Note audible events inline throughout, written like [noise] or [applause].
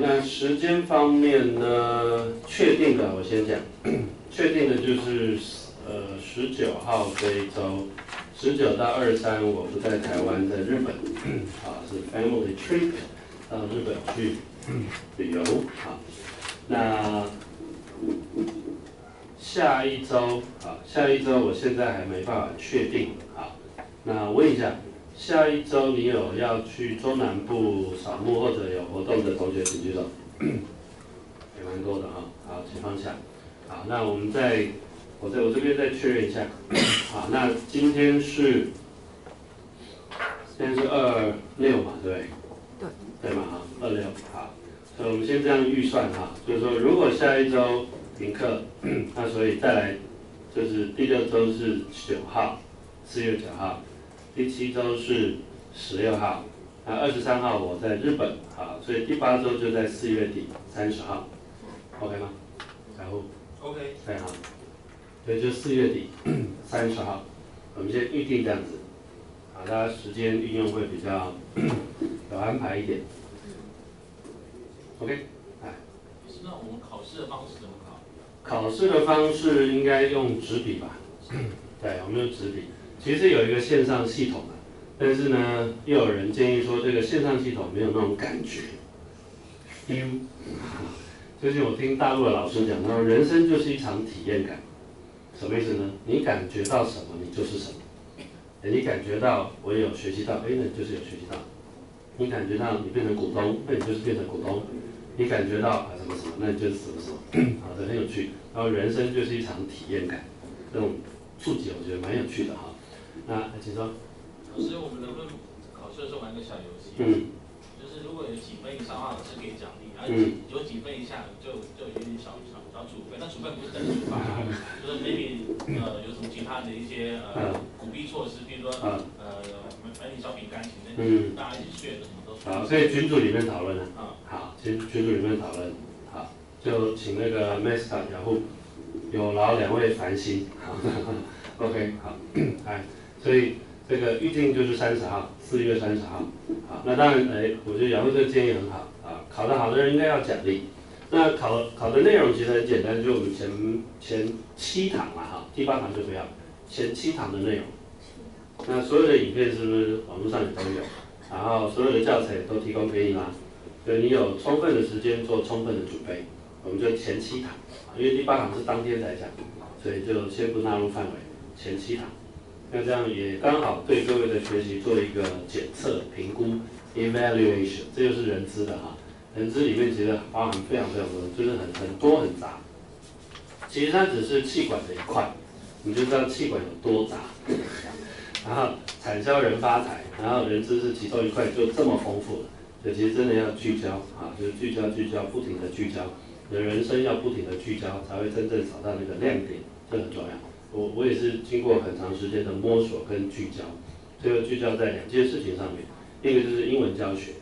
那时间方面呢，确定的我先讲，[coughs] 确定的就是呃十九号这一周，十九到二三我不在台湾，在日本，[coughs] 啊是 family trip 到日本去旅游，好，那下一周啊，下一周我现在还没办法确定，好，那问一下。下一周你有要去中南部扫墓或者有活动的同学，请举手。[clears throat] 也蛮多的哈，好，请放下。好，那我们再，我在我这边再确认一下。[clears throat] 好，那今天是，今天是二六嘛，对不对？对。对嘛哈，二六。好，所以我们先这样预算哈，就是说如果下一周停课，[clears throat] 那所以再来，就是第六周是九号，四月九号。第七周是十六号，啊二十三号我在日本，好，所以第八周就在四月底三十号，OK 吗？财务？OK，非常好，所以就四月底三十号，我们先预定这样子，好，大家时间运用会比较有安排一点，OK，哎，那我们考试的方式怎么考？考试的方式应该用纸笔吧？[coughs] 对，我们用纸笔。其实有一个线上系统的，但是呢，又有人建议说这个线上系统没有那种感觉，feel。[laughs] 最近我听大陆的老师讲，他说人生就是一场体验感，什么意思呢？你感觉到什么，你就是什么。你感觉到我有学习到，哎，那就是有学习到。你感觉到你变成股东，那你就是变成股东。你感觉到啊什么什么，那你就是什么什么。好 [coughs] 的，很有趣。然后人生就是一场体验感，这种触及我觉得蛮有趣的哈。那请说。老师，我们能不能考试的时候玩个小游戏？嗯。就是如果有几分以上的话，老师给奖励；然后有几分以下，就就有点小小小处分。那处分不是等处罚，[laughs] 就是 maybe 呃有什么其他的一些呃鼓励措施，比如说呃买点小饼干，请那大家一起去什么都。好，所以群组里面讨论啊。嗯。好，群群组里面讨论。好，就请那个 Master 然后有劳两位繁星。好，[laughs] OK，好，[coughs] 哎。所以这个预定就是三十号，四月三十号。好，那当然，哎，我觉得杨璐这个建议很好啊。考得好的人应该要奖励。那考考的内容其实很简单，就我们前前七堂嘛，哈，第八堂就不要。前七堂的内容。那所有的影片是不是网络上也都有？然后所有的教材都提供给你啦。所以你有充分的时间做充分的准备。我们就前七堂，因为第八堂是当天才讲，所以就先不纳入范围。前七堂。那这样也刚好对各位的学习做一个检测评估，evaluation，这就是人资的哈。人资里面其实包含非常非常多，就是很很多很杂。其实它只是气管的一块，你就知道气管有多杂。然后产销人发财，然后人资是其中一块，就这么丰富了。所以其实真的要聚焦啊，就是聚焦聚焦，不停的聚焦，你的人生要不停的聚焦，才会真正找到那个亮点，这很重要。我我也是经过很长时间的摸索跟聚焦，最后聚焦在两件事情上面，一个就是英文教学，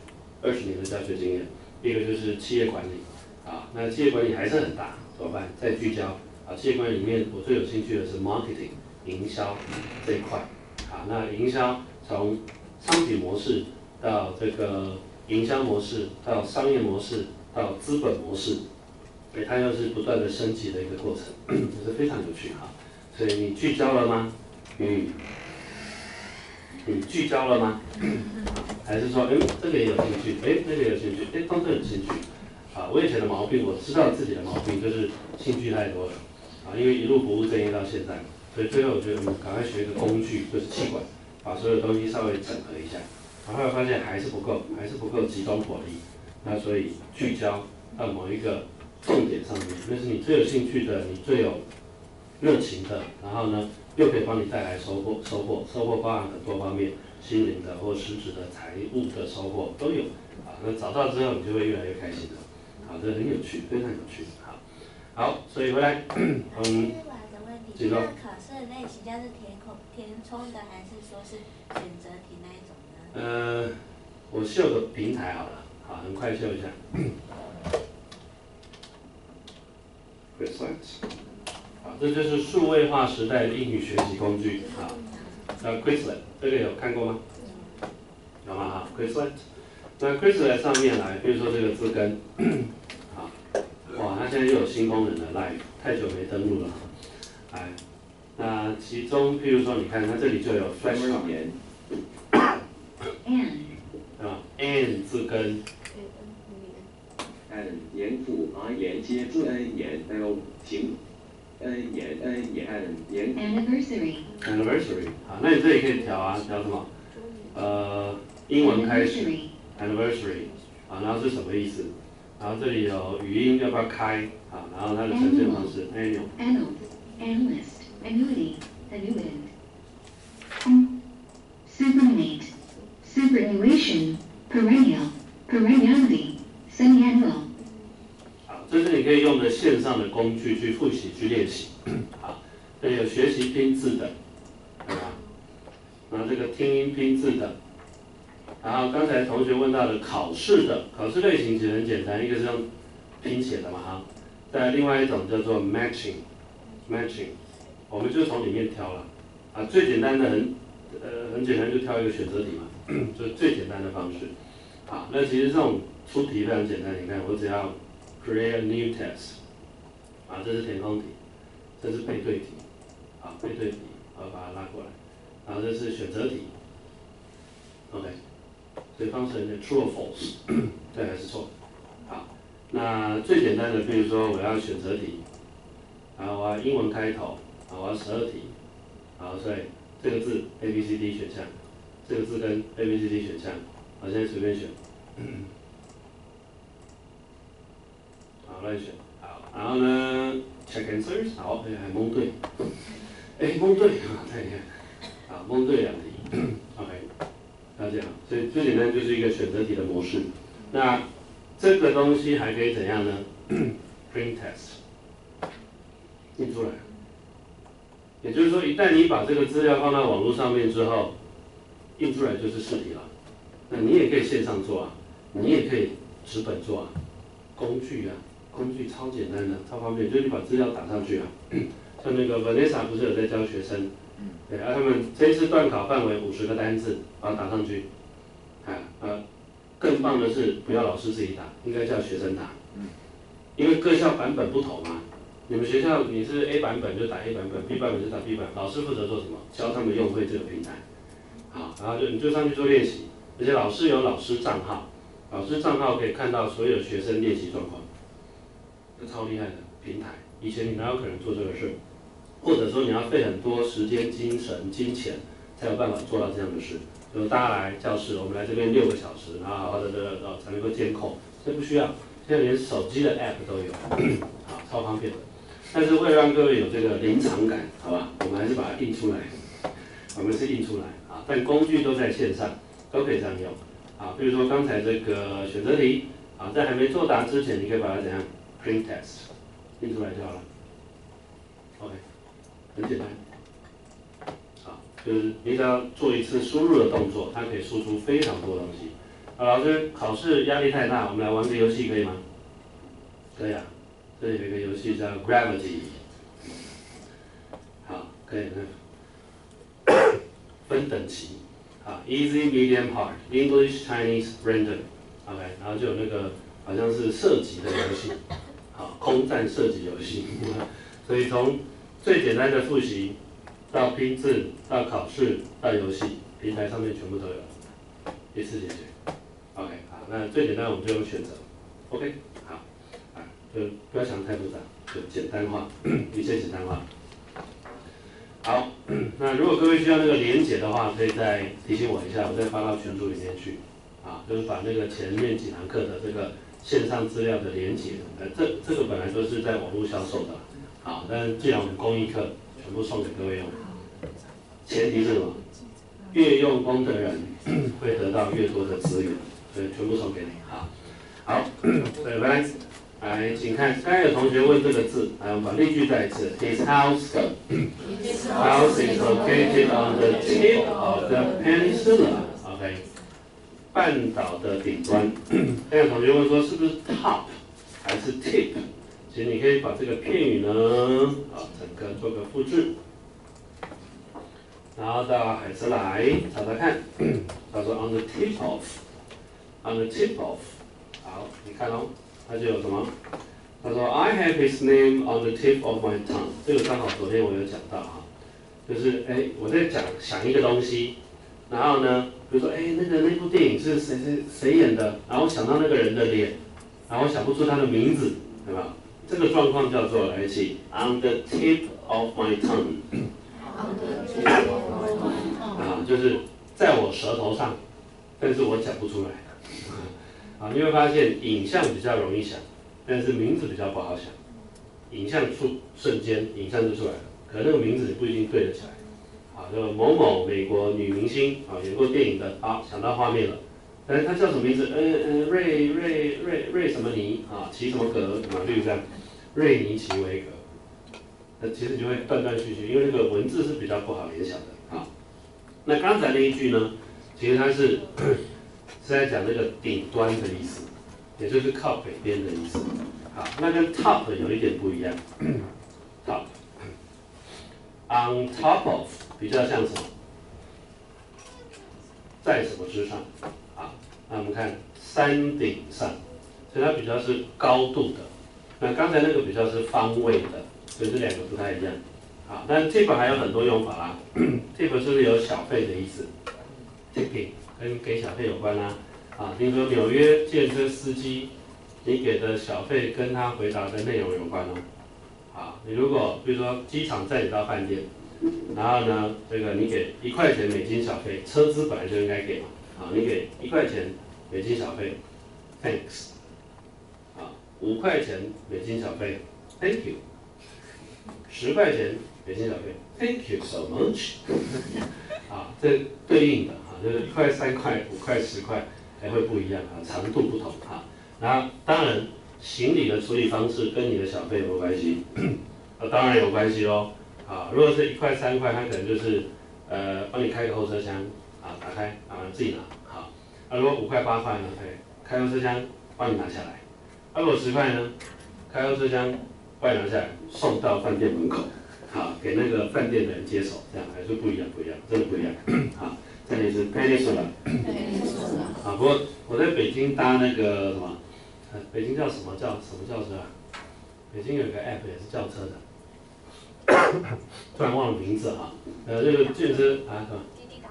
二十年的教学经验，一个就是企业管理，啊，那企业管理还是很大，怎么办？再聚焦，啊，企业管理里面我最有兴趣的是 marketing 营销这一块，啊，那营销从商品模式到这个营销模式到商业模式到资本模式，所以它又是不断的升级的一个过程，这是非常有趣哈。所以你聚焦了吗？嗯，你聚焦了吗？还是说，哎，这个也有兴趣，哎，那个有兴趣，哎，都是有兴趣。啊，我以前的毛病，我知道自己的毛病就是兴趣太多了。啊，因为一路服务正业到现在，所以最后我觉得我们赶快学一个工具，就是气管，把所有东西稍微整合一下。然后发现还是不够，还是不够集中火力。那所以聚焦到某一个重点上面，那是你最有兴趣的，你最有。热情的，然后呢，又可以帮你带来收获，收获，收获包含很多方面，心灵的或实质的财务的收获都有，啊，那找到之后你就会越来越开心的，好，这很有趣，非常有趣，好，好，所以回来，[coughs] 嗯，这个考试的类型，像是填空、填充的，还是说是选择题那一种呢？呃，我秀个平台好了，好，很快秀一下。[coughs] 这就是数位化时代的英语学习工具啊，叫 Quizlet，这个有看过吗？有吗？哈，Quizlet，那 Quizlet 上面来，比如说这个字根，啊，哇，它现在又有新功能了，Live，太久没登录了，来，那其中，譬如说，你看它这里就有 Flash 语言，and，啊，and 字根，and 连复 i 连接字 n 言 l 停，n 言 n 言 n 言 anniversary，anniversary，好，那你这里可以调啊，调什么？呃，英文开始，anniversary，啊，然后是什么意思？然后这里有语音要不要开？啊，然后它的呈现方式，annual，annuity，annuity，superannuation，perennial，perenniality，semi-annual。好， 这是你可以用的线上的工具去复习、去练习。[clears throat] 好，这有学习拼字的，对吧？然后这个听音拼字的，然后刚才同学问到的考试的，考试类型其实很简单，一个是用拼写的嘛哈，再另外一种叫做 matching，matching，我们就从里面挑了，啊最简单的很，呃很简单就挑一个选择题嘛，[clears throat] 就是最简单的方式，啊，那其实这种出题非常简单，你看我只要 create new test，啊这是填空题，这是配对题，好配对题，我要把它拉过来。然后这是选择题，OK，所以方式很简 t r u e or false，[clears throat] 对还是错？好，那最简单的，比如说我要选择题，然后我要英文开头，啊，我要十二题，好，所以这个字 A B C D 选项，这个字跟 A B C D 选项，我现在随便选，[clears throat] 好乱选，好，然后呢，check answers，好，哎还蒙对，哎蒙对，看一下。啊，蒙对两题，[clears throat] OK，了解了。所以最简单就是一个选择题的模式。那这个东西还可以怎样呢？[clears throat] Print test，印出来。也就是说，一旦你把这个资料放到网络上面之后，印出来就是试题了。那你也可以线上做啊，你也可以纸本做啊。工具啊，工具超简单的，超方便，就是你把资料打上去啊。像那个 Vanessa 不是有在教学生？对，而他们这一次段考范围五十个单字，把它打上去。啊，呃，更棒的是不要老师自己打，应该叫学生打。嗯。因为各校版本不同嘛，你们学校你是 A 版本就打 A 版本，B 版本就打 B 版，老师负责做什么？教他们用会这个平台。好，然后就你就上去做练习，而且老师有老师账号，老师账号可以看到所有学生练习状况，这超厉害的平台。以前你哪有可能做这个事？或者说你要费很多时间、精神、金钱，才有办法做到这样的事。就大家来教室，我们来这边六个小时，然后好好的的才能够监控，这不需要，现在连手机的 app 都有，[coughs] 好，超方便的。但是为了让各位有这个临场感，好吧，我们还是把它印出来，我们是印出来啊，但工具都在线上，都可以这样用。啊，比如说刚才这个选择题，啊，在还没作答之前，你可以把它怎样 print test 印出来就好了。OK。很简单，好，就是你只要做一次输入的动作，它可以输出非常多东西。好，老师，考试压力太大，我们来玩个游戏可以吗？可以啊，这里有一个游戏叫 Gravity，好，可以分等级，好，Easy, Medium, Hard, English, Chinese, Random，OK，然后就有那个好像是射击的游戏，好，空战射击游戏，所以从最简单的复习，到拼字，到考试，到游戏，平台上面全部都有，一次解决。OK，好，那最简单我们就用选择。OK，好，啊，就不要想太复杂，就简单化，[clears throat] 一切简单化。好，那如果各位需要那个连结的话，可以再提醒我一下，我再发到群组里面去。啊，就是把那个前面几堂课的这个线上资料的连结，呃，这这个本来都是在网络销售的。好，但既然我们公益课全部送给各位用，前提是什么？越用功的人会得到越多的资源，所以全部送给你。好，好，对，来，来，请看，刚才有同学问这个字，来，我们把例句再一次。His house, house is located on the tip of the peninsula. OK，半岛的顶端。[clears throat] 还有同学问说，是不是 top 还是 tip？其实你可以把这个片语呢，啊，整个做个复制，然后到海词来查查看，[clears throat] 他说 on the tip of，on the tip of，好，你看哦，他就有什么？他说 I have his name on the tip of my tongue。这个刚好昨天我有讲到啊，就是哎我在讲想一个东西，然后呢，比如说哎那个那部电影是谁谁谁演的，然后想到那个人的脸，然后想不出他的名字，对吧？这个状况叫做来一起 on the tip of my tongue。啊，就是在我舌头上，但是我讲不出来。啊，你会发现影像比较容易想，但是名字比较不好想。影像出瞬间，影像就出来了，可那个名字你不一定对得起来。啊，就某某美国女明星啊，演过电影的，啊，想到画面了，但是她叫什么名字？呃呃，瑞瑞瑞瑞什么尼啊，齐什么格啊，例如这样，瑞尼奇维格。那其实就会断断续续，因为那个文字是比较不好联想的啊。那刚才那一句呢，其实它是 [coughs] 是在讲那个顶端的意思，也就是靠北边的意思。好，那跟 top 有一点不一样。[coughs] top，on top of 比较像什么？在什么之上？啊，那我们看山顶上，所以它比较是高度的。那刚才那个比较是方位的。所以这两个不太一样，好，但 tip 還有很多用法啦。tip 是不是有小费的意思？tipping 跟给小费有关啦。啊，比如说纽约建車司机，你给的小费跟他回答的内容有关哦。好，你如果比如说机场载你到饭店，然后呢，这个你给一块钱美金小费，车资本来就应该给嘛。啊，你给一块钱美金小费，thanks。啊，五块钱美金小费，thank you。[laughs] 十块钱美金小费，Thank you so much。[laughs] 啊，这对应的啊，就是一块、三块、五块、十块还会不一样啊，长度不同啊。那当然，行李的处理方式跟你的小费有冇關係？[coughs] 啊，當然有关系咯。啊，如果是一块、三块，他可能就是，呃，帮你开个后车厢，啊，打开，啊，自己拿。好，啊，如果五块、八块呢？誒，開後車廂幫你拿下来。啊，如果十块呢？开后车厢帮你拿下来送到饭店门口，好，给那个饭店的人接手，这样还是不一样，不一样，真的不一样。好，这里是 Peninsula。啊，不过我在北京搭那个什么，北京叫什么叫什么轿车啊？北京有个 app 也是轿车的，[coughs] 突然忘了名字啊。呃，這個電車啊？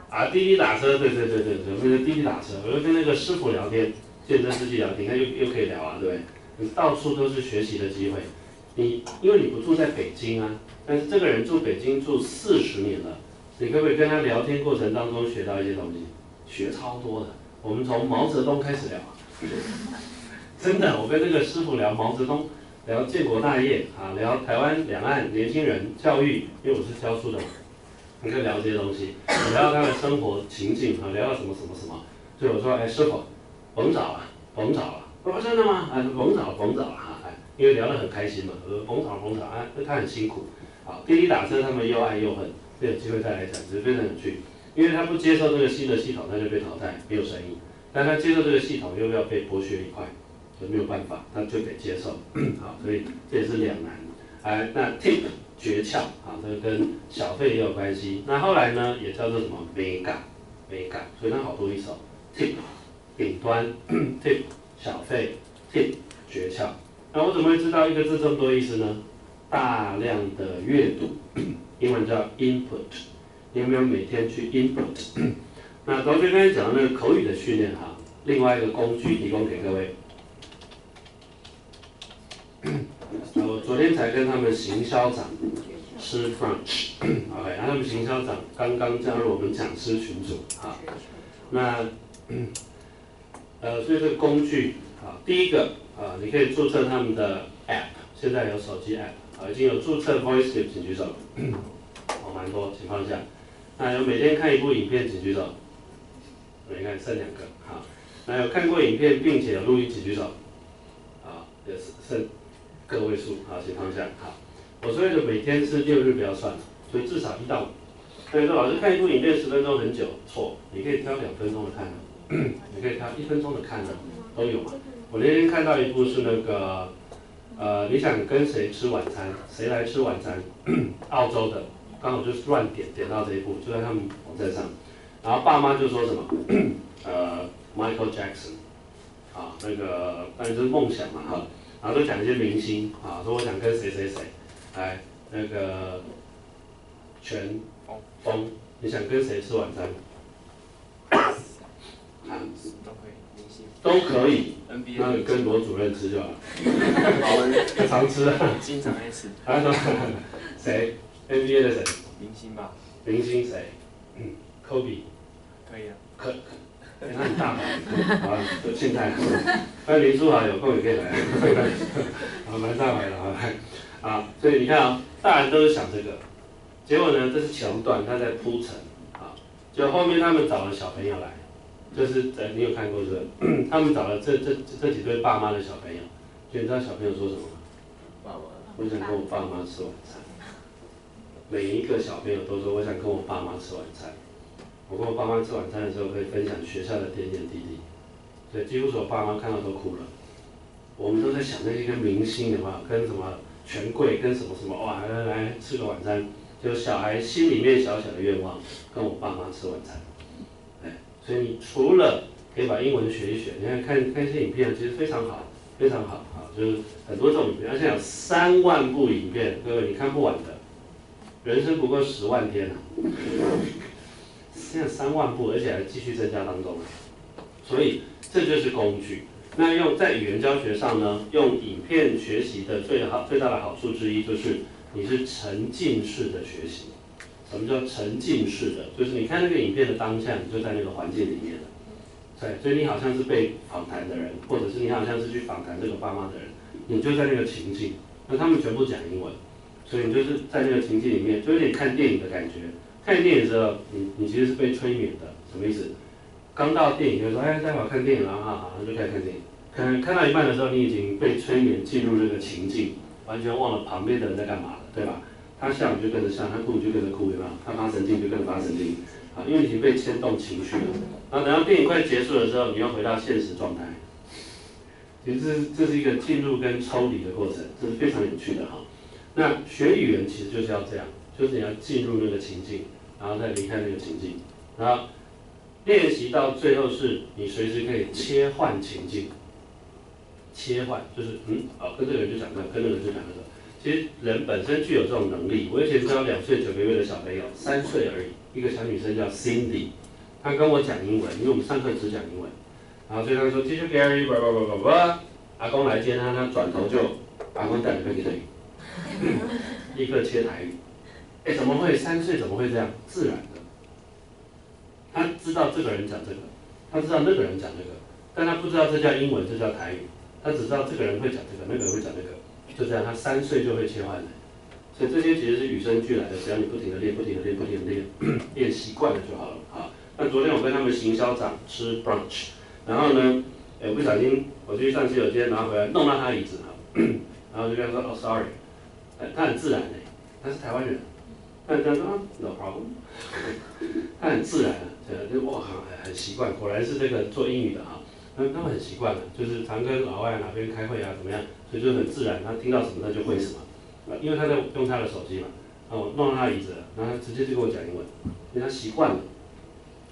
啊，滴滴打车，对对对对对，那个滴滴打车，我就跟那个师傅聊天，健身司机聊天，他又又可以聊啊，对不对？你到处都是学习的机会。你因为你不住在北京啊，但是这个人住北京住四十年了，你可不可以跟他聊天过程当中学到一些东西？学超多的，我们从毛泽东开始聊，[laughs] 真的，我跟那个师傅聊毛澤東，聊建国大业啊，聊台湾两岸年轻人教育，因为我是教书的嘛，你可以聊这些东西，聊到他的生活情境啊，聊到什么什么什么，所以我说，哎，师傅，甭找了，甭找了，我说真的吗？啊，甭找了，甭找了。因为聊得很开心嘛，呃，捧場捧場，啊，他很辛苦，好，滴滴打车他们又爱又恨，有机会再来讲，只是非常有趣，因为他不接受这个新的系统，他就被淘汰，没有生意，但他接受这个系统又要被剥削一块塊，就没有办法，他就得接受，[clears throat] 好，所以这也是两难，哎，那 tip 訣竅，啊，这个跟小费也有关系，那后来呢，也叫做什么美感，美感，所以它好多一首 tip 顶端 [clears throat] tip 小费 tip 訣竅。那我怎么会知道一个字这么多意思呢？大量的阅读，英文叫 input。你有没有每天去 input？那同學剛才讲的那个口语的训练哈，另外一个工具提供给各位。我昨天才跟他们行销长吃饭，OK，然后他们行销长刚刚加入我们讲师群组，好，那，呃，所以这个工具，好，第一个。啊，你可以注册他们的 app，现在有手机 app，啊，已经有注册 VoiceTip，請舉手。哦，蛮多情況下，那有每天看一部影片，请举手。你看剩两个，好，那有看过影片并且有录音，请举手。啊，也是剩个位数，好情況下，好。我所謂的每天是六日不要算，所以至少一到五。所以说老师看一部影片十分钟很久，错，你可以挑两分钟的看，[clears throat] 你可以挑一分钟的看的，都有嘛。我那天看到一部是那个，呃，你想跟谁吃晚餐？谁来吃晚餐？[clears throat] 澳洲的，刚好就是乱点点到这一部，就在他们网站上。然后爸妈就说什么？[clears throat] 呃，Michael Jackson，啊，那个反正就是梦想嘛哈，然后都讲一些明星啊，说我想跟谁谁谁，来那个全峰，你想跟谁吃晚餐？[coughs] 啊，都可以，都可以，，NBA 那跟罗主任吃就好了，[laughs] 常吃啊。[laughs] 经常爱吃 [laughs] 他说谁？NBA 的谁？明星吧，明星谁？嗯，[coughs] Kobe。可以啊，可很大牌，啊，就现在，那林书豪有空也可以来，啊，蛮大牌的啊，啊，所以你看啊，大人都是想这个，结果呢，这是前段他在铺陈，啊，就后面他们找了小朋友来，就是呃，你有看过这个？他们找了这这这几对爸妈的小朋友，就你知道小朋友说什么吗？爸爸，我想跟我爸妈吃晚餐。每一个小朋友都说我想跟我爸妈吃晚餐。我跟我爸妈吃晚餐的时候可以分享学校的点点滴滴，所以几乎是我爸妈看到都哭了。我们都在想那些跟明星的话，跟什么权贵，跟什么什么哇，来来吃个晚餐，就小孩心里面小小的愿望，跟我爸妈吃晚餐。所以你除了可以把英文学一学，你看看看一些影片，其实非常好，非常好啊，就是很多这种影片，而且有三万部影片，各位你看不完的，人生不过十万天啊。现在三万部，而且还继续增加当中，所以这就是工具。那用在语言教学上呢，用影片学习的最好最大的好处之一就是你是沉浸式的学习。什么叫沉浸式的？就是你看那个影片的当下，你就在那个环境里面了。对，所以你好像是被访谈的人，或者是你好像是去访谈这个爸妈的人，你就在那个情境。那他们全部讲英文，所以你就是在那个情境里面，就有点看电影的感觉。看电影的时候，你你其实是被催眠的，什么意思？刚到电影就说，哎，待会儿看电影了，哈，好，那就开始看电影。可能看到一半的时候，你已经被催眠进入这个情境，完全忘了旁边的人在干嘛了，对吧？他笑你就跟着笑，他哭你就跟着哭，对吧？他发神经就跟着发神经，啊，因为已经被牵动情绪了。然后等到电影快结束的时候，你又回到现实状态。其实这这是一个进入跟抽离的过程，这是非常有趣的哈。那学语言其实就是要这样，就是你要进入那个情境。然后再离开那个情境，然后练习到最后是你随时可以切换情境，切换就是嗯，哦，跟这个人就讲这个，跟那个人就讲这个。其实人本身具有这种能力。我以前教两岁九个月的小朋友，三岁而已，一个小女生叫 Cindy，她跟我讲英文，因为我们上课只讲英文。然后所以她说 Teacher Gary，叭叭叭叭叭，阿公来接她，她转头就阿公带你去台语，[laughs] 立刻切台语。哎，怎么会三岁？怎么会这样？自然的，他知道这个人讲这个，他知道那个人讲那个，但他不知道这叫英文，这叫台语。他只知道这个人会讲这个，那个人会讲那个，就这样，他三岁就会切换了。所以这些其实是与生俱来的，只要你不停的练，不停的练，不停的练，[clears throat] 练习惯了就好了。好，那昨天我跟他们行销长吃 brunch，然后呢，哎，不小心我去上洗手间，然后回来弄到他椅子了，[clears throat] 然后就跟他说哦，sorry，他很自然的，他是台湾人。那他说 no problem，他很自然的，就哇很很习惯，果然是这个做英语的啊，那他们很习惯了，就是常跟老外哪边开会啊怎么样，所以就很自然，他听到什么他就会什么，因为他在用他的手机嘛，然后弄他椅子，然后他直接就跟我讲英文，因为他习惯了，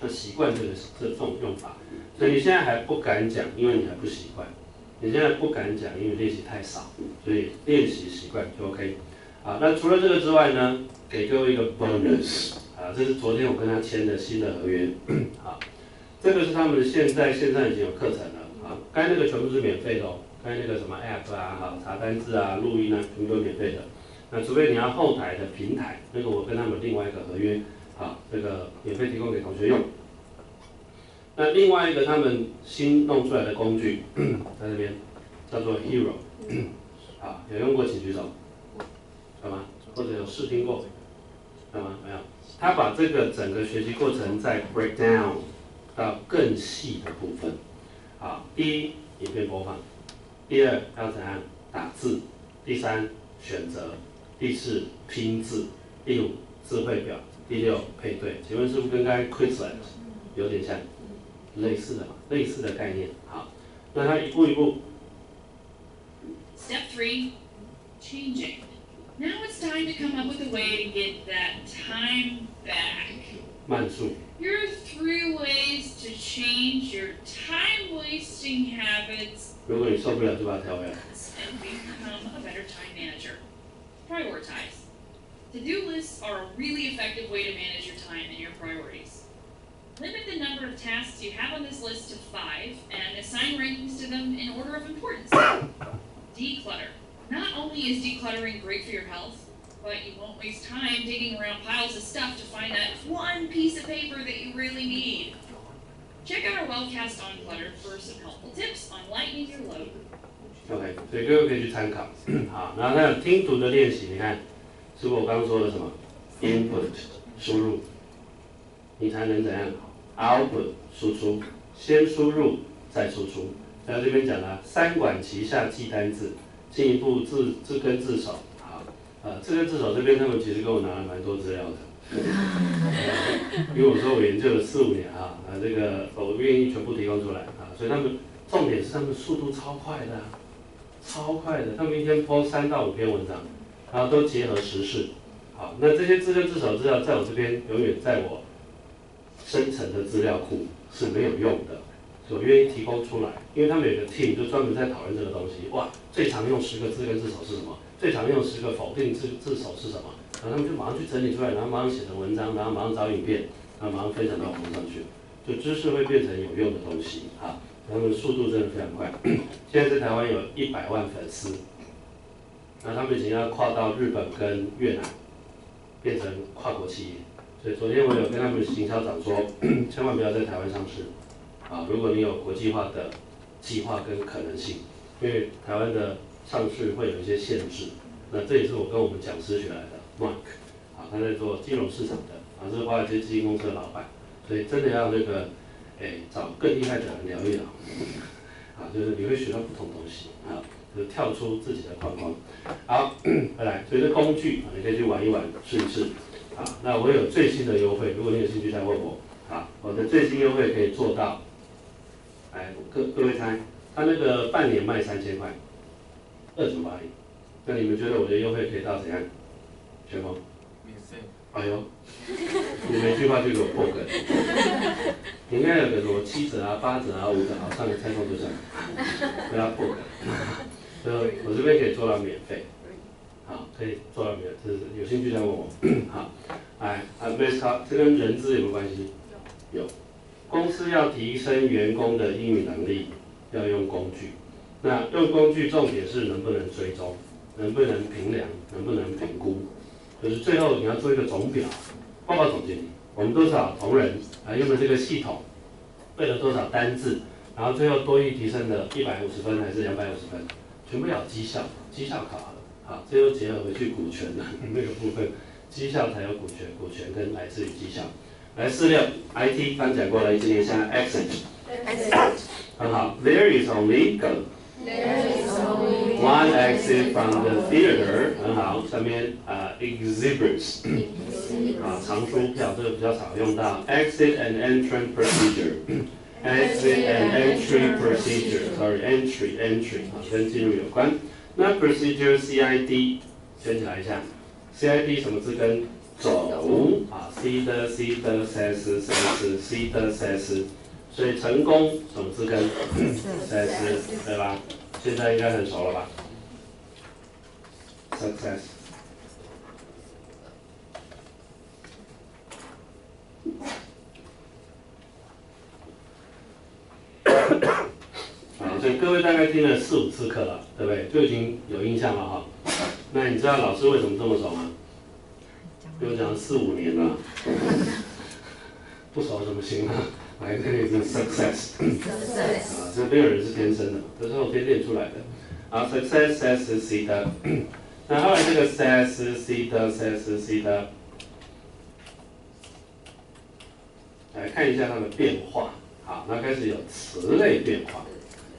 他习惯这个这种用法，所以你现在还不敢讲，因为你还不习惯，你现在不敢讲，因为练习太少，所以练习习惯就 OK。好，那除了这个之外呢，给各位一个 bonus，啊，这是昨天我跟他签的新的合约，好，这个是他们现在线上已经有课程了，啊，该那个全部是免费的哦，该那个什么 app 啊，好，查单字啊，录音啊，全部都免费的，那除非你要后台的平台，那个我跟他们另外一个合约，好，这个免费提供给同学用。那另外一个他们新弄出来的工具，[clears throat] 在这边叫做 Hero，好，有用过请举手。好吗？或者有试听过？好吗？没有。他把这个整个学习过程再 break down 到更细的部分。好，第一，影片播放；第二，要怎样打字；第三，选择；第四，拼字；第五，智慧表；第六，配对。请问是不是跟刚才 Quizlet 有点像？类似的嘛，类似的概念。好，那他一步一步。Step three, changing. Now it's time to come up with a way to get that time back. 慢速。 Here are three ways to change your time-wasting habits 如果你受不了，就把它调回来。 and become a better time manager. Prioritize. To-do lists are a really effective way to manage your time and your priorities. Limit the number of tasks you have on this list to five and assign rankings to them in order of importance. [coughs] Declutter. Not only is decluttering great for your health, but you won't waste time digging around piles of stuff to find that one piece of paper that you really need. Check out our webcast on clutter for some helpful tips on lightening your load. OK，所以各位可以去参考。好，然后那听读的练习，你看，是不是我刚刚说的什么？input 输入，你才能怎样？output 输出，先输入再输出。然后这边讲了三管齐下记单字， 进一步自自根自守。好，呃，自根自守这边他们其实给我拿了蛮多资料的。因为我说我研究了四五年啊，啊这个我愿意全部提供出来啊，所以他们重点是他们速度超快的、超快的，他们一天播三到五篇文章，然后都结合时事。好，那这些自根自守资料在我这边永远在我生成的资料库是没有用的，所以我愿意提供出来，因为他们有个 team 就专门在讨论这个东西。哇，最常用十个字根字首是什么？最常用十个否定字字首是什么？然后他们就马上去整理出来，然后马上写成文章，然后马上找影片，然后马上分享到网上去，就知识会变成有用的东西啊。他们速度真的非常快，[coughs] 现在在台湾有一百万粉丝，那他们已经要跨到日本跟越南，变成跨国企业。所以昨天我有跟他们行销长说，[coughs] 千万不要在台湾上市啊！如果你有国际化的计划跟可能性，因为台湾的上市会有一些限制。那这也是我跟我们讲师学来的 Mark，啊，他在做金融市场的，啊，是华尔街基金公司的老板，所以真的要那个，哎，找更厉害的人聊一聊，啊，就是你会学到不同东西，啊，就是跳出自己的框框。好，[clears throat] 回来，所以这工具啊，你可以去玩一玩，试一试。啊，那我有最新的优惠，如果你有兴趣再问我。啊，我的最新优惠可以做到，来，各各位猜，他那个半年卖三千块，二九八零。那你们觉得我的优惠可以到怎样？全峰？免费。哎呦，你们一句话就给我破梗。你应该有个什么七折啊、八折啊、五折啊，上个猜中就上，不要破梗。所以我这边可以做到免费，好，可以做到免费，就是有兴趣再问我。[coughs] 好，哎，啊 c o 这跟人资有没有关系？有。公司要提升员工的英语能力，要用工具。那用工具重点是能不能追踪。能不能评量，能不能评估，就是最后你要做一个总表，报告总经理，我们多少同仁啊用的这个系统，背了多少单字，然后最后多益提升的一百五十分还是两百五十分，全部要绩效，绩效考核，好，最后结合回去股权的那个部分，绩效才有股权，股权跟来自于绩效。来四六，IT 刚讲过了，一直念下 exit，很好，There is only go。One exit from the theater，很好。下面啊、uh, exhibits，啊藏书票这个比较少用到。Exit and entrance procedure，exit [coughs] and entry procedure，sorry entry entry 啊跟进入有关。那 procedure CID 圈起来一下，CID 什么字根？ 走啊，C 的 C 的 S S C 的 S。所以成功什么字根？success，对吧？现在应该很熟了吧？success。啊，所以各位大概听了四五次课了，对不对？就已经有印象了哈。那你知道老师为什么这么熟吗？跟我讲了四五年了，不熟什么行啊？来，这里是 success，啊，这没有人是天生的，这是后天练出来的。啊，success s c 的，那后来这个 s c 的 s c 的，来看一下它的变化。好，那开始有词类变化，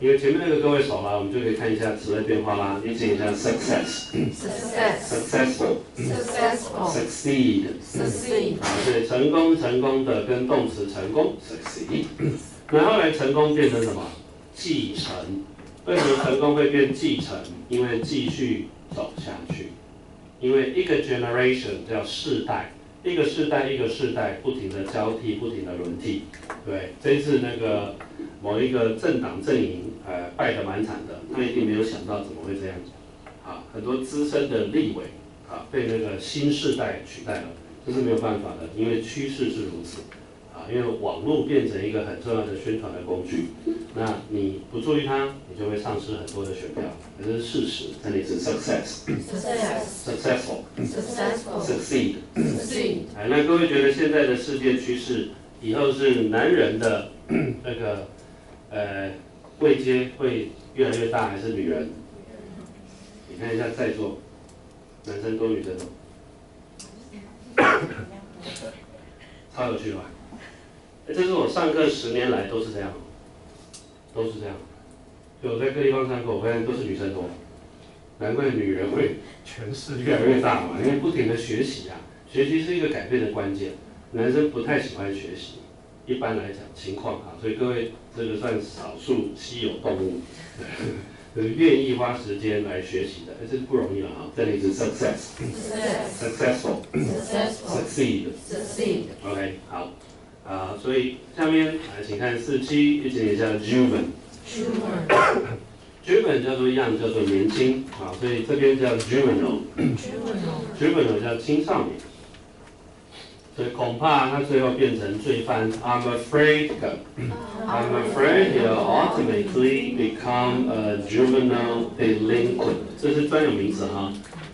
因为前面那个各位熟了，我们就可以看一下词类变化啦。一起一下 success，successful，succeed，succeed，好，所以成功成功的跟动词成功 succeed，那后来成功变成什么？继承。为什么成功会变继承？因为继续走下去。因为一个 generation 叫世代，一个世代一个世代不停的交替，不停的轮替。对，这一次那个某一个政党阵营，呃，败得蛮惨的，他一定没有想到怎么会这样。啊，很多资深的立委啊，被那个新世代取代了，这是没有办法的，因为趋势是如此。啊，因为网络变成一个很重要的宣传的工具，那你不注意它，你就会丧失很多的选票，这是事实。这里是 success，successful，succeed，succeed。哎，那各位觉得现在的世界趋势，以后是男人的那个呃位阶会越来越大，还是女人？你看一下在座，男生多女生多？超有趣吧？这是我上课十年来都是这样，都是这样。就我在各地方上课，我发现都是女生多，难怪女人会权势越来越大嘛，因为不停的学习啊，学习是一个改变的关键。男生不太喜欢学习，一般来讲情况啊，所以各位这个算少数稀有动物，愿意花时间来学习的，这是不容易了啊。这里是 success，successful，succeed，succeed，OK，好。啊，所以下面来，请看四七，一起念一下 juvenile，juvenile 叫做 young，叫做年轻，啊，所以这边叫 juvenile，juvenile 叫青少年，所以恐怕他最后变成罪犯。I'm afraid, I'm afraid he'll ultimately become a juvenile delinquent。这是专有名词哈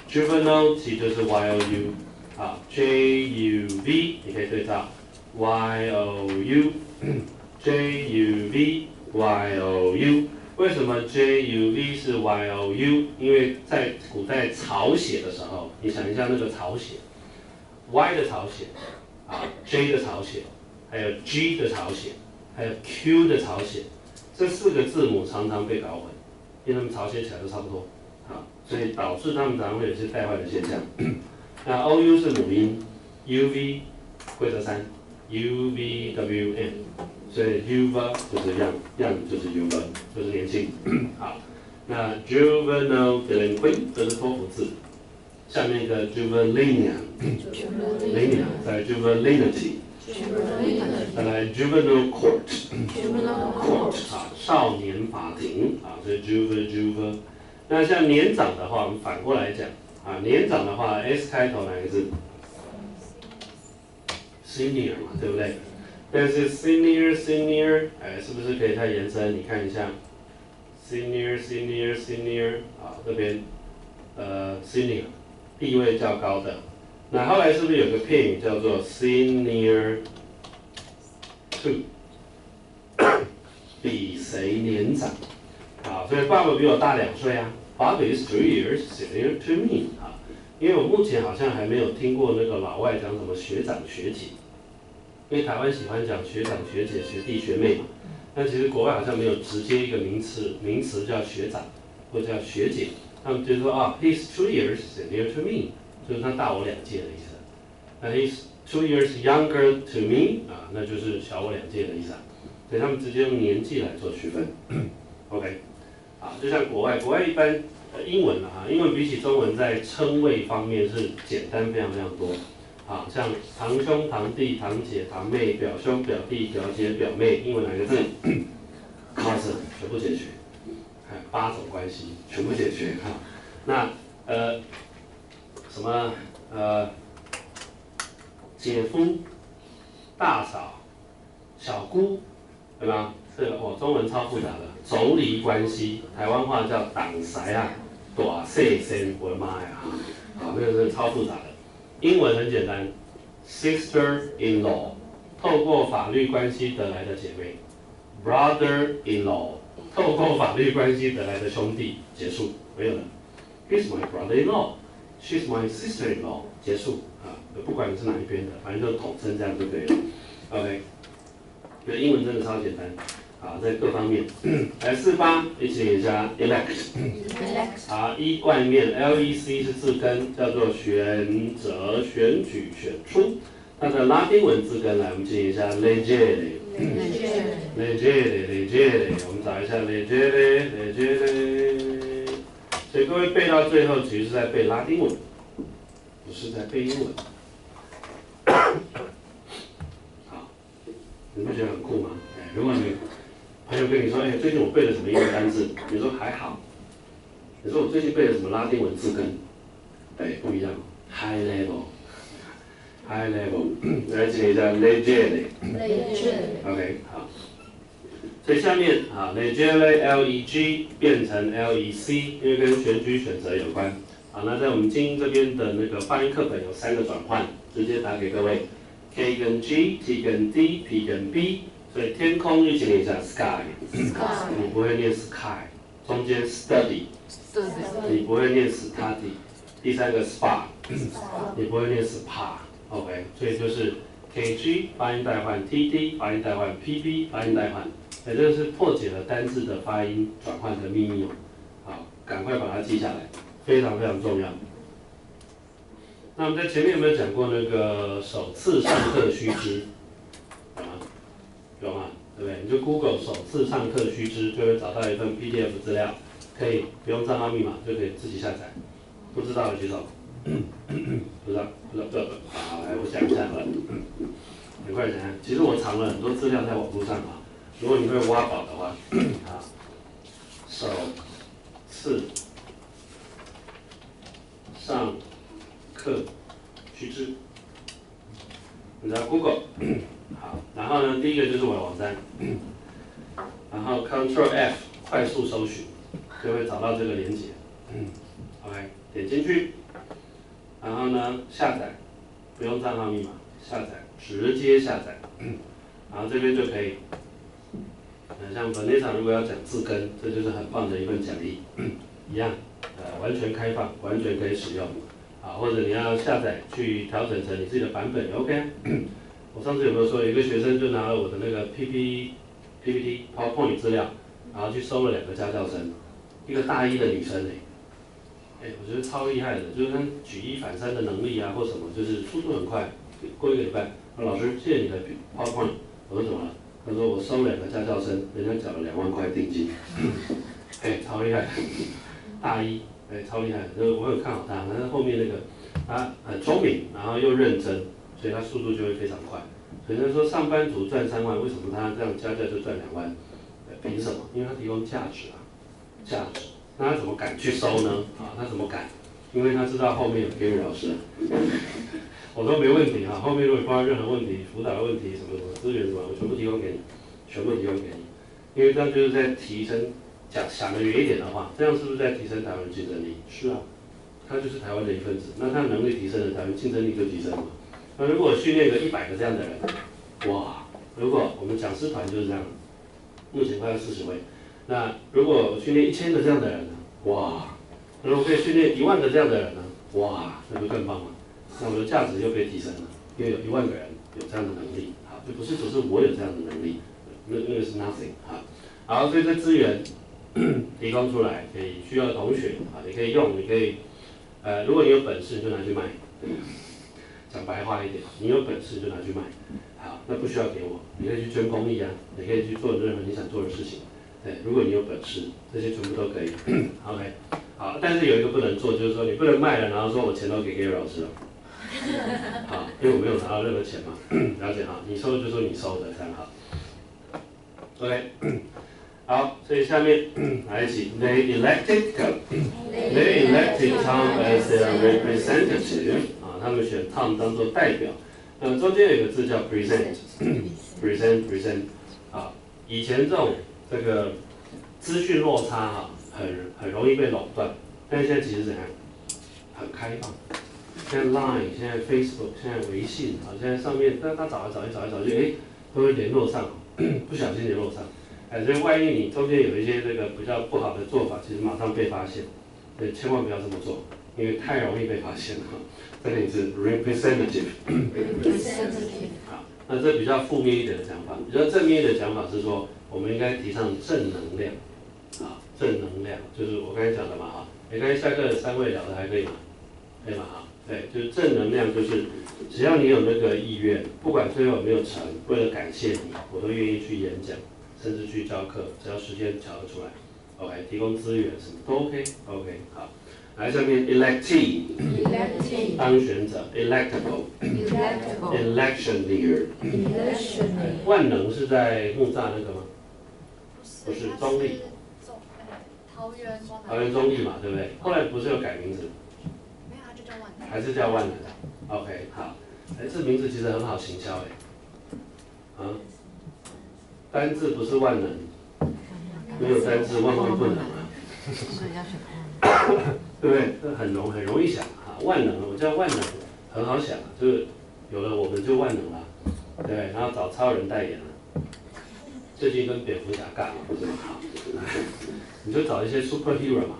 ，juvenile 其实就是 y o u，啊，j u v 你可以对照。y o u j u v y o u 为什么 j u v 是 y o u？因为在古代草写的时候，你想一下那个草写，y 的草写，啊 j 的草写，还有 g 的草写，还有 q 的草写，这四个字母常常被搞混，因为它们草写起来都差不多，啊，所以导致它们常常会有些带坏的现象。那 o u 是母音，u v 规则三。U V W N，所以 Uva 就是 young，young 就是 Uva，就是年轻。[coughs] 好，那 Juvenile delinquent 这是托福字，下面一个 Juvenile，Juvenile 在 Juvenility，再来 Juvenile Court，Court 啊，少年法庭啊，所以 Juve Juve。那像年长的话，我们反过来讲啊，年长的话 S 开头哪个字？Senior 嘛，对不对？但是 Senior Senior，哎，是不是可以再延伸？你看一下，Senior Senior Senior，啊，这边，呃，Senior，地位较高的。那后来是不是有个片语叫做 Senior to，[coughs] 比谁年长？啊，所以爸爸比我大两岁啊。Father is three years senior to me。啊，因为我目前好像还没有听过那个老外讲什么学长学姐。因为台湾喜欢讲学长、学姐、学弟、学妹嘛，但其实国外好像没有直接一个名词，名词叫学长或叫学姐，他们就是说啊，he's two years senior to me，就是他大我两届的意思。那 he's two years younger to me，啊，那就是小我两届的意思。所以他们直接用年纪来做区分。[coughs] OK，啊，就像国外，国外一般英文啊，英文比起中文在称谓方面是简单非常非常多。啊，像堂兄、堂弟、堂姐、堂妹、表兄、表弟、表姐、表妹，英文哪个字？[coughs] cousin 全部解决，看八种关系全部解决哈。那呃什么呃姐夫、大嫂、小姑，对吧？这个哦，中文超复杂的，妯娌关系，台湾话叫党婿啊，大细生，我的妈呀！啊，这个是超复杂的。英文很简单，sister-in-law，透过法律关系得来的姐妹；brother-in-law，透过法律关系得来的兄弟。结束，没有了。He's my brother-in-law，she's my sister-in-law。结束啊，不管你是哪一边的，反正就统称这样就可以了。OK，这英文真的超简单。啊，在各方面，来四八一起写一下，elect，啊，一冠面，L E C 是字根，叫做选择、选举、选出。它的拉丁文字根来，我们记一下嗯。累赘累赘累赘我们找一下累赘累累赘累所以各位背到最后其实是在背拉丁文不是在背英文。[coughs] 好你不觉得很酷吗？如果你朋友跟你说哎最近我背了什么英文单词你说还好。你说我最近背了什么拉丁文字根哎不一样 high level level，high level，[clears throat] 来写一下 legit。OK，好。所以下面啊，legit L E G 变成 L E C，因为跟选举选择有关。好，那在我们精英这边的那个发音课本有三个转换，直接打给各位，K 跟 G，T 跟 D，P 跟 B。所以天空一起念一下 sky，你不会念 sky，中间 study，你不会念 study，第三个 spa，你不会念 OK，所以就是 KG 发音代换 TD 发音代换 PB 发音代换，也就是破解了单字的发音转换的秘密哦，好，赶快把它记下来，非常非常重要。那我们在前面有没有讲过那个首次上课须知？有吗有吗？对不对？你就 Google 首次上课须知，就会找到一份 PDF 资料，可以不用账号密码就可以自己下载。不知道的举手。不知道，不知道，好，来我讲一下好了。很快讲。其实我藏了很多资料在网络上啊，如果你会挖宝的话，啊，首次上课须知，你在 Google。好，然后呢，第一个就是我的网站，然后 Control F 快速搜寻，就会找到这个链接。OK，点进去，然后呢，下载，不用账号密码，下载，直接下载。[coughs] 然后这边就可以，像本内场如果要讲字根，这就是很棒的一份讲义，[coughs] 一样，呃，完全开放，完全可以使用。啊，或者你要下载去调整成你自己的版本也 OK。[coughs] 我上次有没有说，有一个学生就拿了我的那个 P P P P T PowerPoint 资料，然后去收了两个家教生，一个大一的女生哎，哎，我觉得超厉害的，就是他举一反三的能力啊，或什么，就是速度很快。过一个礼拜，老师谢谢你的 PowerPoint，我说怎么了？他说我收两个家教生，人家缴了两万块定金，[laughs] 哎，超厉害，大一，哎，超厉害，就是我有看好他，但是后面那个他很聪明，然后又认真。所以他速度就会非常快。所以他说上班族赚三万，为什么他这样加价就赚两万？凭什么？因为他提供价值啊，价值。那他怎么敢去收呢？啊，他怎么敢？因为他知道后面有 Gary 老师。[laughs] 我说没问题啊，后面如果发生任何问题、辅导的问题什么什么资源什么，我全部提供给你，全部提供给你。因为这样就是在提升，讲想的远一点的话，这样是不是在提升台湾的竞争力？是啊，他就是台湾的一份子。那他能力提升了，台湾竞争力就提升了。那如果训练个一百个这样的人，哇！如果我们讲师团就是这样，目前快要四十位。那如果训练一千个这样的人呢？哇！如果可以训练一万个这样的人呢？哇！那就更棒了。那我的价值又被提升了，因为有一万个人有这样的能力，好，就不是只是我有这样的能力，那那个是 nothing 哈。好，所以这资源 [coughs] 提供出来给需要的同学啊，你可以用，你可以，呃，如果你有本事就拿去卖。讲白话一点，你有本事就拿去卖，好，那不需要给我，你可以去捐公益啊，你可以去做任何你想做的事情，对，如果你有本事，这些全部都可以，[clears throat] OK，好，但是有一个不能做，就是说你不能卖了，然后说我钱都给 Gary 老师了，[laughs] 好，因为我没有拿到任何钱嘛，[clears throat] 了解哈，你收的就说你收的，这样好，OK，[clears throat] 好，所以下面来一起，They elected They elected Tom as their representative. 啊他们选 Tom 当做代表，呃，中间有个字叫 present，present，present，啊，以前这种这个资讯落差哈，很很容易被垄断，但是现在其实怎样，很开放，现在 Line，现在 Facebook，现在微信啊，现在上面，但他找一找一找一找就哎，都会联络上，[coughs] 不小心联络上，哎，所以万一你中间有一些这个比较不好的做法，其实马上被发现，对，千万不要这么做，因为太容易被发现了。这里是 representative。representative 好，那这比较负面一点的讲法，比较正面的讲法是说，我们应该提倡正能量，啊，正能量就是我刚才讲的嘛，哈，你刚才下课三位聊的还可以吗？可以吗？哈，对，就是正能量，就是只要你有那个意愿，不管最后有没有成，为了感谢你，我都愿意去演讲，甚至去教课，只要时间调得出来，OK，提供资源什么都 OK，OK，好。来下面 electee，当选者 electable，electioneer，万能是在木栅那个吗？不是中立，桃园桃园中立嘛，对不对？后来不是有改名字？没有，就叫万能。还是叫万能？OK，好，哎，这名字其实很好行销哎，啊，单字不是万能，没有单字万万不能啊，所以要选万对不对？这很容很容易想啊，万能，我叫万能，很好想，就是有了我们就万能了，对，然后找超人代言了，最近跟蝙蝠侠干嘛，对吧？好，你就找一些 superhero 嘛，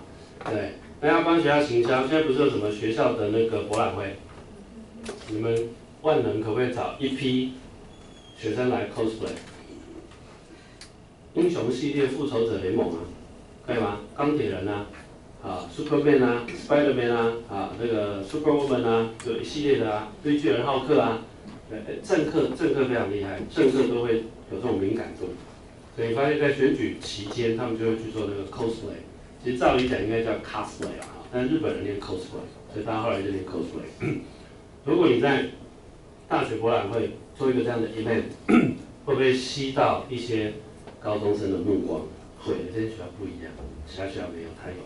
对。那要帮学校行销，现在不是有什么学校的那个博览会？你们万能可不可以找一批学生来 cosplay？英雄系列复仇者联盟啊，可以吗？钢铁人啊，啊，Superman 啊，Spiderman 啊，啊，那个 Superwoman 啊，有一系列的啊，绿巨人浩克啊，对，政客政客非常厉害，政客都会有这种敏感度，所以发现在选举期间，他们就会去做那个 cosplay。其实照理讲应该叫 cosplay 啊，但日本人念 cosplay，所以大家后来就念 cosplay。[coughs] 如果你在大学博览会做一个这样的 event，[coughs] 会不会吸到一些高中生的目光？会，这些学校不一样，其他学校没有，他有。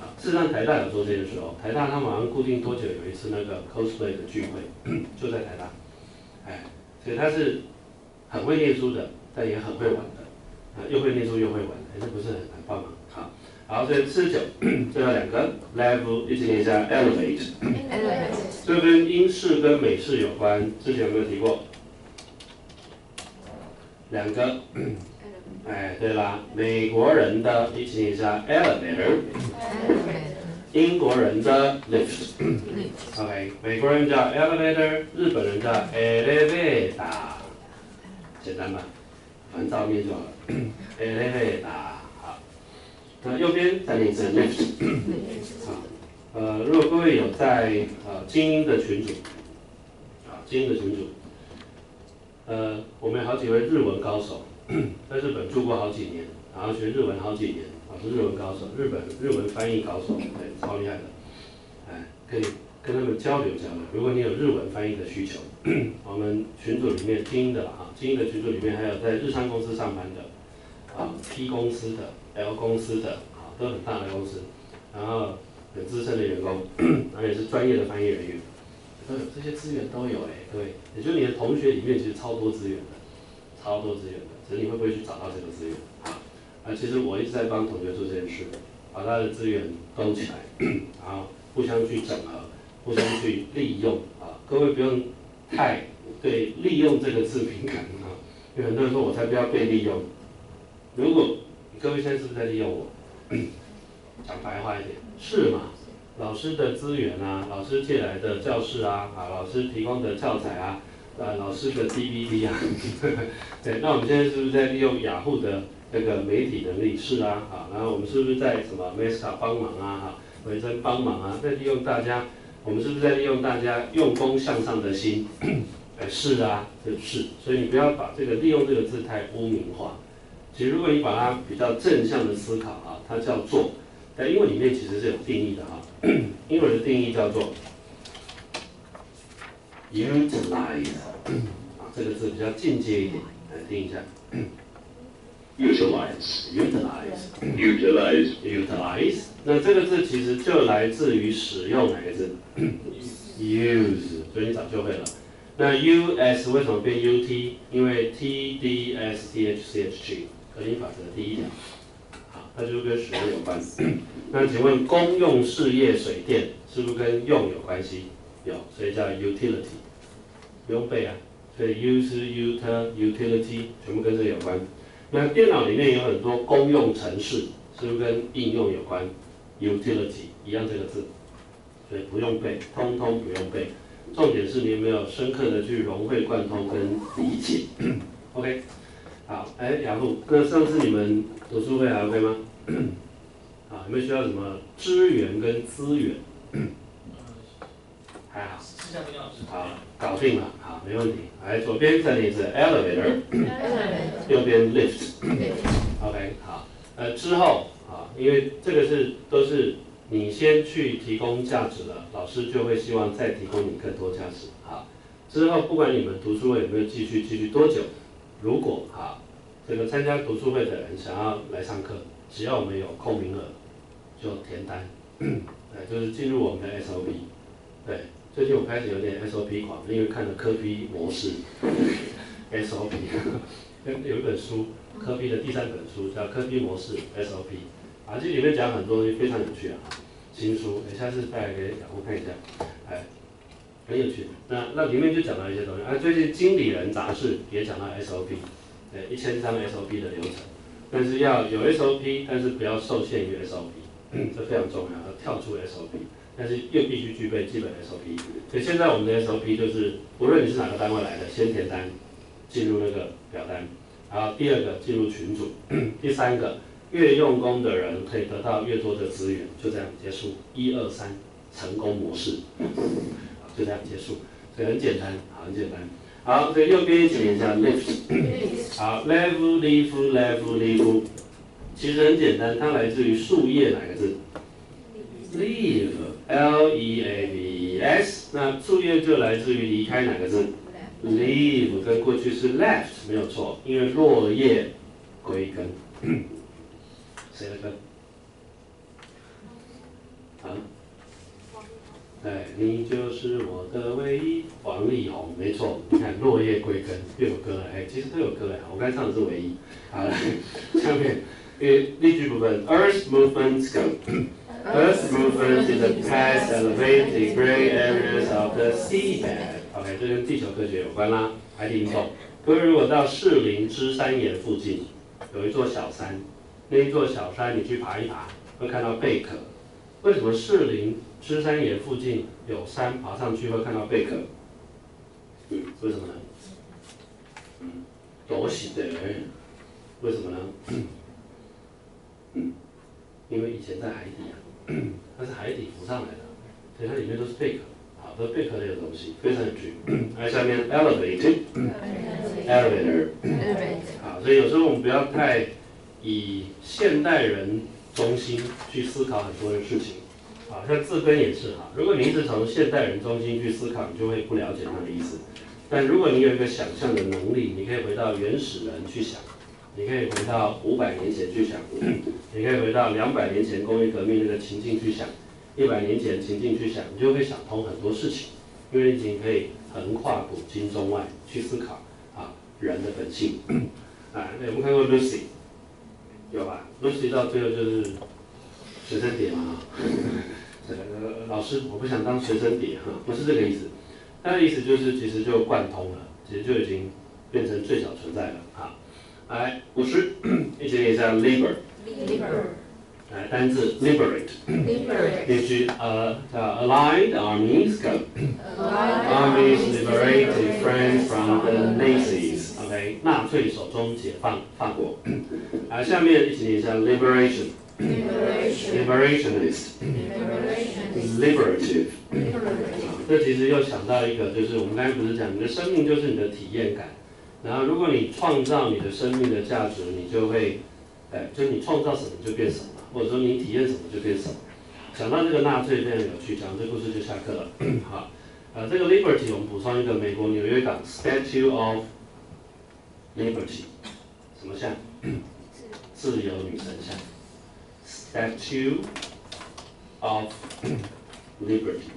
好，事实上台大有做这个时候，台大他们好像固定多久有一次那个 cosplay 的聚会，就在台大。哎，所以他是很会念书的，但也很会玩的，啊，又会念书又会玩，哎，这不是很很棒吗？好。好，这四十九，[clears throat] 最后两个 level，一起念一下 elevate。elevate。这跟英式跟美式有关，之前有没有提过？两个。哎，对啦，美国人的一起念一下 elevator。英国人的 lift。OK，美国人叫 elevator，日本人叫 elevator。简单吧？反照面就好了。elevator。[coughs] 那右边再念一次啊，呃，如果各位有在呃精英的群组，啊，精英的群组，呃，我们有好几位日文高手，[coughs] 在日本住过好几年，然后学日文好几年，啊，是日文高手，日本日文翻译高手，对，超厉害的，哎，可以跟他们交流交流。如果你有日文翻译的需求，[clears throat] 我们群组里面精英的啊，精英的群组里面还有在日商公司上班的，啊，P 公司的。L 公司的啊，都很大的公司，然后很资深的员工，[clears throat] 然后也是专业的翻译人员，都有这些资源都有哎，对，也就是你的同学里面其实超多资源的，超多资源的，只是你会不会去找到这个资源啊？啊，其实我一直在帮同学做这件事，把他的资源勾起来，[clears throat] 然后互相去整合，互相去利用啊。各位不用太对“利用”这个字敏感啊，有很多人说我才不要被利用，如果。各位现在是不是在利用我？[coughs] 讲白话一点，是嘛？老师的资源啊，老师借来的教室啊，啊，老师提供的教材啊，啊，老师的 DVD 啊，[laughs] 对，那我们现在是不是在利用雅虎的那个媒体能力？是啊，啊，然后我们是不是在什么 Meta 帮忙啊？哈，维珍帮忙啊，在利用大家，我们是不是在利用大家用功向上的心？哎，是啊，就是，所以你不要把这个“利用”这个字太污名化。其实，如果你把它比较正向的思考啊，它叫做，在英文里面其实是有定义的哈。英文的定义叫做 utilize，啊，这个字比较进阶一点，来听一下。utilize，utilize，utilize，utilize。那这个字其实就来自于使用哪个字？use，所以你早就会了。那 u s 为什么变 u t？因为 t d s t h c h g。合理法则第一条，好，它就跟使用有关。那请问公用事业水电是不是跟用有关系？有，所以叫 utility，不用背啊。所以 use、uter、utility 全部跟这有关。那电脑里面有很多公用程式，是不是跟应用有关？utility 一样这个字，所以不用背，通通不用背。重点是你有没有深刻的去融会贯通跟理解。[coughs] OK。好，哎，雅虎，那上次你们读书会还 OK 吗？[coughs] 啊，有没有需要什么支援跟资源？还好。好，搞定了，好，没问题。来，左边这里是 [coughs] elevator，右边 lift，OK，好。呃，之后因为这个是都是你先去提供价值了，老师就会希望再提供你更多价值。好，之后不管你们读书会有没有继续，继续多久，如果好这个参加读书会的人想要来上课，只要我们有空名额，就填单，[coughs] 对，就是进入我们的 SOP。对，最近我开始有点 SOP 狂，因为看了科比模式 [laughs] SOP，[laughs] 有一本书，科比的第三本书叫科比模式 SOP。啊，这里面讲很多东西非常有趣啊，新书，等下次带来给小红看一下，哎，很有趣。那那里面就讲到一些东西，啊，最近经理人杂志也讲到 SOP，哎，一千张 SOP 的流程，但是要有 SOP，但是不要受限于 SOP，这非常重要，要跳出 SOP，但是又必须具备基本 SOP。所以现在我们的 SOP 就是，无论你是哪个单位来的，先填单，进入那个表单，然后第二个进入群组，第三个。越用功的人可以得到越多的资源，就这样结束。一二三，成功模式，就这样结束。所以很简单，很简单。好，这右边请一下 lift。[coughs] 好，level level level level，其实很简单，它来自于树叶哪个字？leave，l e a v e s。那树叶就来自于离开哪个字？leave 跟过去是 left 没有错，因为落叶归根。谁的歌？啊？哎，你就是我的唯一，王力宏，没错。你看，落叶归根又有歌了，哎，其实都有歌哎。我刚才唱的是唯一。好，[laughs] 下面，例例句部分，Earth movements go。Earth movements is the past elevated gray areas of the seabed。OK，这跟地球科学有关啦，海底运动。各位如果到士林芝山岩附近，有一座小山。那一座小山，你去爬一爬，会看到贝壳。为什么士林芝山岩附近有山，爬上去会看到贝壳？嗯，为什么呢？嗯，多喜的，为什么呢？嗯，因为以前在海底啊，它是海底浮上来的，所以它里面都是贝壳。好，这贝壳类的东西非常有趣。来，下面 elevator，elevator，好，所以有时候我们不要太。以现代人中心去思考很多的事情，啊，像字根也是哈。如果你一直从现代人中心去思考，你就会不了解它的意思。但如果你有一个想象的能力，你可以回到原始人去想，你可以回到五百年前去想，你可以回到两百年前工业革命那个情境去想，一百年前情境去想，你就会想通很多事情，因为你已经可以横跨古今中外去思考啊人的本性。[coughs] 啊，那我们看过 Lucy。有吧？Lucy 到最后就是学生碟嘛，哈，老师，我不想当学生碟哈，不是这个意思，他的意思就是其实就贯通了，其实就已经变成最小存在了，啊。来，五十，一起念一下 liber，liber 来单字 liberate，例句呃叫 Allied armies go，armies liberated France from the Nazis。纳粹手中解放法国。啊，下面一起念一下 liberation，liberationist，liberative。这其实又想到一个，就是我们刚才不是讲，你的生命就是你的体验感。然后，如果你创造你的生命的价值，你就会，哎，就你创造什么就变什么，或者说你体验什么就变什么。想到这个纳粹非常有趣，讲这故事就下课了。好，呃，这个 liberty 我们补充一个美国纽约港 statue of。Liberty，什么像？自由女神像。Statue of Liberty。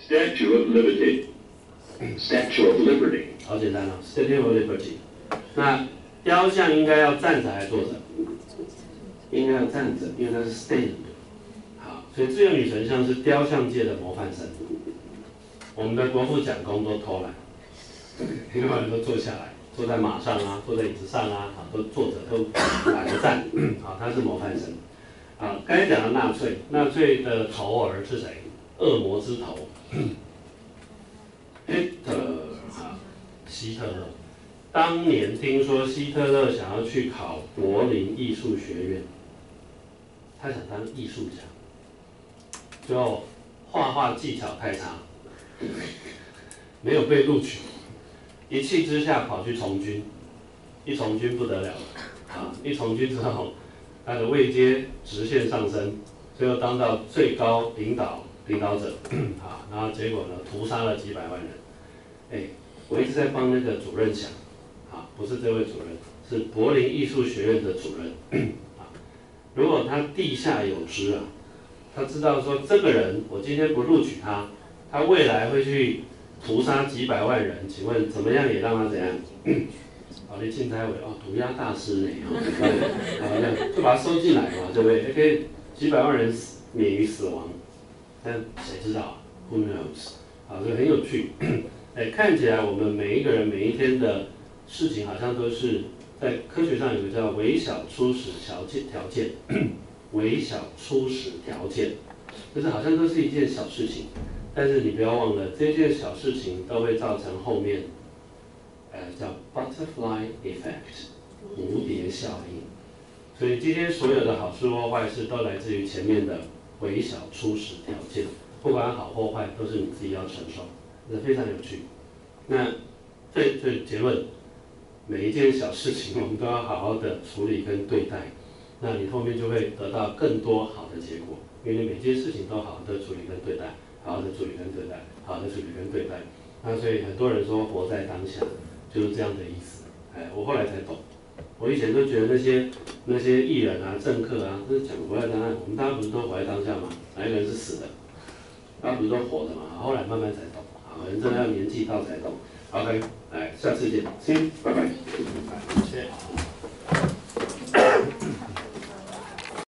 Statue of Liberty。Statue of Liberty。好简单了，Statue of Liberty。那雕像应该要站着还是坐着？应该要站着，因为它是 stand。好，所以自由女神像是雕像界的模范生。我们的国父蒋公都偷懒。很多人都坐下来，坐在马上啊，坐在椅子上啊，啊，都坐着，都打个站，啊，他是模范生。啊，刚才讲的纳粹，纳粹的头儿是谁？恶魔之头，[coughs] 希特啊，希特勒。当年听说希特勒想要去考柏林艺术学院，他想当艺术家，最后画画技巧太差，没有被录取。一气之下跑去从军，一从军不得了了，啊！一从军之后，他的位阶直线上升，最后当到最高领导领导者，啊，然后结果呢，屠杀了几百万人。哎，我一直在帮那个主任想，啊，不是这位主任，是柏林艺术学院的主任，啊，如果他地下有知啊，他知道说这个人，我今天不录取他，他未来会去屠杀几百万人，请问怎么样也让他怎样？[coughs] 好，你进台委哦，涂鸦大师呢？好，这样就把他收进来嘛，对不对？可以几百万人死免于死亡，但谁知道？Who knows？好，这个很有趣。[coughs] 哎，看起来我们每一个人每一天的事情，好像都是在科学上有个叫微小初始条件条件，微小初始条件，就是好像都是一件小事情，但是你不要忘了，这件小事情都会造成后面。呃，叫 butterfly effect，蝴蝶效应。所以今天所有的好事或坏事都来自于前面的微小初始条件，不管好或坏，都是你自己要承受，这非常有趣。那这这结论，每一件小事情我们都要好好的处理跟对待，那你后面就会得到更多好的结果，因为你每件事情都好好的处理跟对待，好好的处理跟对待，好好的处理跟对待。那所以很多人说活在当下。就是这样的意思，哎，我后来才懂，我以前都觉得那些那些艺人啊、政客啊，都是讲活在当下，我们大家不是都活在当下吗？哪一个人是死的？大家不是都活着吗？后来慢慢才懂，啊，人真的要年纪到才懂。OK，哎，下次见，先，拜拜，谢谢。